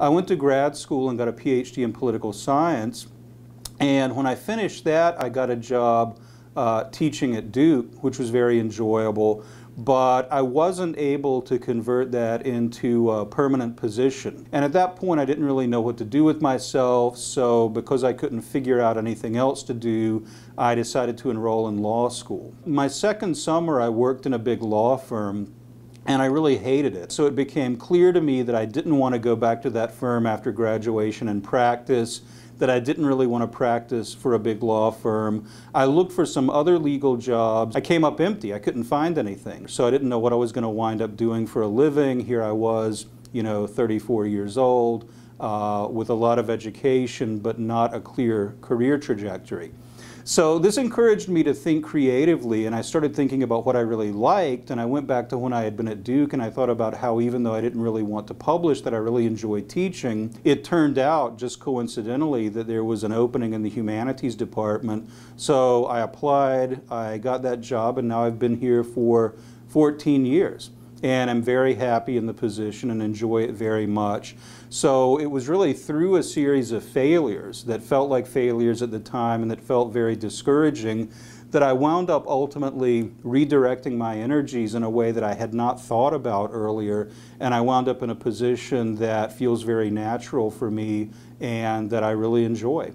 I went to grad school and got a PhD in political science. And when I finished that, I got a job uh, teaching at Duke, which was very enjoyable but I wasn't able to convert that into a permanent position. And at that point, I didn't really know what to do with myself, so because I couldn't figure out anything else to do, I decided to enroll in law school. My second summer, I worked in a big law firm and I really hated it. So it became clear to me that I didn't want to go back to that firm after graduation and practice that I didn't really want to practice for a big law firm. I looked for some other legal jobs. I came up empty. I couldn't find anything. So I didn't know what I was going to wind up doing for a living. Here I was, you know, 34 years old uh, with a lot of education, but not a clear career trajectory. So this encouraged me to think creatively, and I started thinking about what I really liked, and I went back to when I had been at Duke, and I thought about how even though I didn't really want to publish, that I really enjoyed teaching. It turned out, just coincidentally, that there was an opening in the humanities department. So I applied, I got that job, and now I've been here for 14 years and I'm very happy in the position and enjoy it very much. So it was really through a series of failures that felt like failures at the time and that felt very discouraging that I wound up ultimately redirecting my energies in a way that I had not thought about earlier and I wound up in a position that feels very natural for me and that I really enjoy.